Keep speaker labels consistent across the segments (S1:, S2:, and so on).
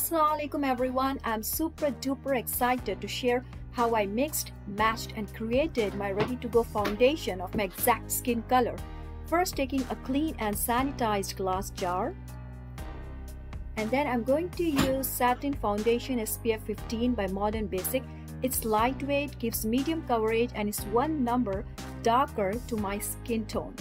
S1: Assalamualaikum everyone. I'm super duper excited to share how I mixed, matched and created my ready to go foundation of my exact skin color. First taking a clean and sanitized glass jar. And then I'm going to use Satin Foundation SPF 15 by Modern Basic. It's lightweight, gives medium coverage and is one number darker to my skin tone.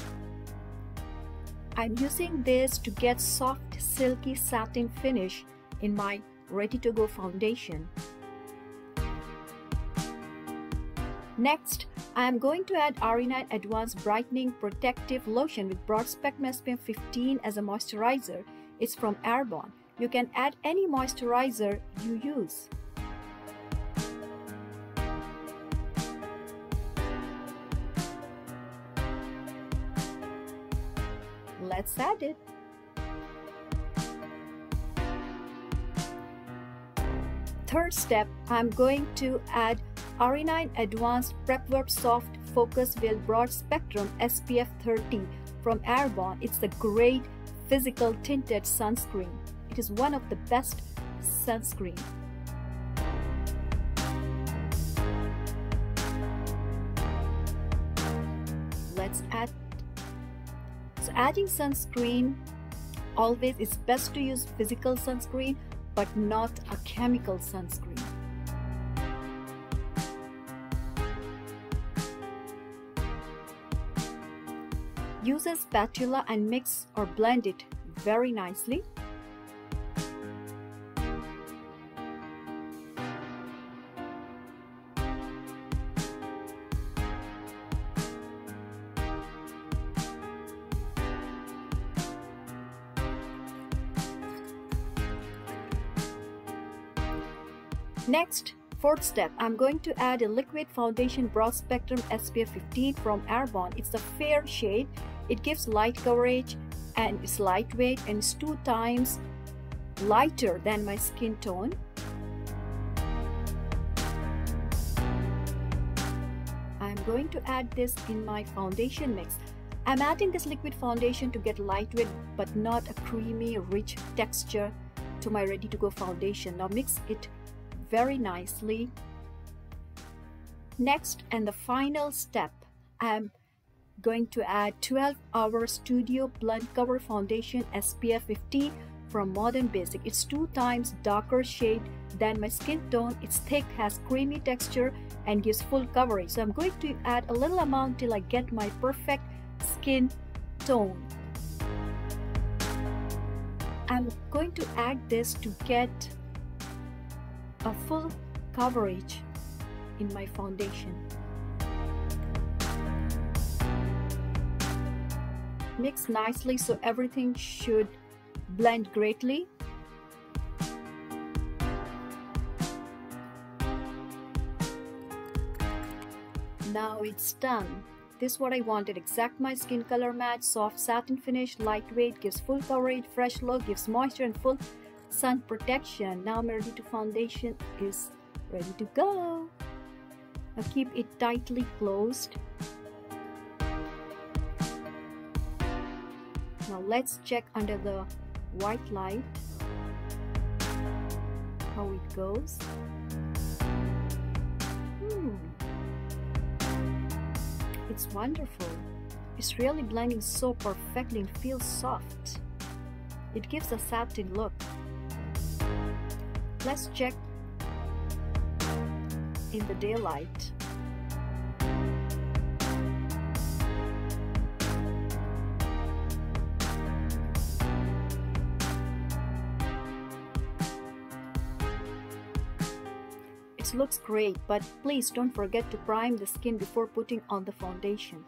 S1: I'm using this to get soft silky satin finish in my ready to go foundation. Next, I am going to add RE9 Advanced Brightening Protective Lotion with Broad Spectrum SPF 15 as a moisturizer. It's from Arbonne. You can add any moisturizer you use. Let's add it. Third step, I'm going to add RE9 Advanced Prep Verb Soft Focus Veil Broad Spectrum SPF 30 from Arbonne. It's a great physical tinted sunscreen. It is one of the best sunscreen. Let's add so adding sunscreen always is best to use physical sunscreen but not a chemical sunscreen. Use a spatula and mix or blend it very nicely. Next, fourth step, I'm going to add a liquid foundation broad spectrum SPF 15 from Arbonne. It's a fair shade. It gives light coverage and it's lightweight and it's two times lighter than my skin tone. I'm going to add this in my foundation mix. I'm adding this liquid foundation to get lightweight but not a creamy rich texture to my ready to go foundation. Now mix it very nicely. Next and the final step, I'm going to add 12 Hour Studio Blend Cover Foundation SPF 50 from Modern Basic. It's two times darker shade than my skin tone. It's thick, has creamy texture and gives full coverage. So I'm going to add a little amount till I get my perfect skin tone. I'm going to add this to get a full coverage in my foundation. Mix nicely so everything should blend greatly. Now it's done. This is what I wanted. Exact my skin color match, soft satin finish, lightweight, gives full coverage, fresh look, gives moisture and full sun protection. Now my ready to foundation is ready to go. Now keep it tightly closed. Now let's check under the white light how it goes. Hmm. It's wonderful. It's really blending so perfectly and feels soft. It gives a satin look. Let's check in the daylight. It looks great, but please don't forget to prime the skin before putting on the foundation.